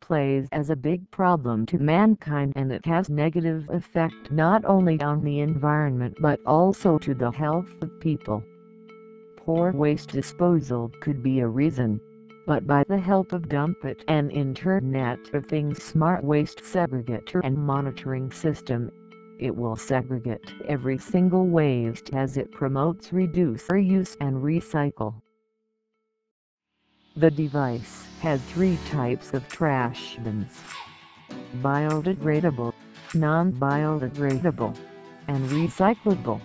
plays as a big problem to mankind and it has negative effect not only on the environment but also to the health of people. Poor waste disposal could be a reason, but by the help of Dumpit and Internet of Things smart waste segregator and monitoring system, it will segregate every single waste as it promotes reduce reuse and recycle. The device has three types of trash bins. Biodegradable, non-biodegradable, and recyclable.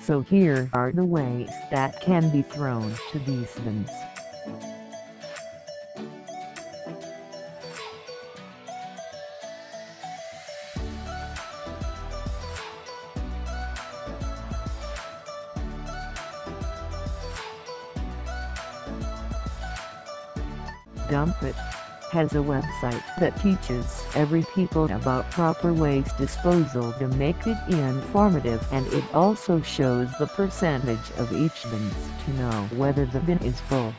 So here are the ways that can be thrown to these bins. Dumpit has a website that teaches every people about proper waste disposal to make it informative and it also shows the percentage of each bin to know whether the bin is full.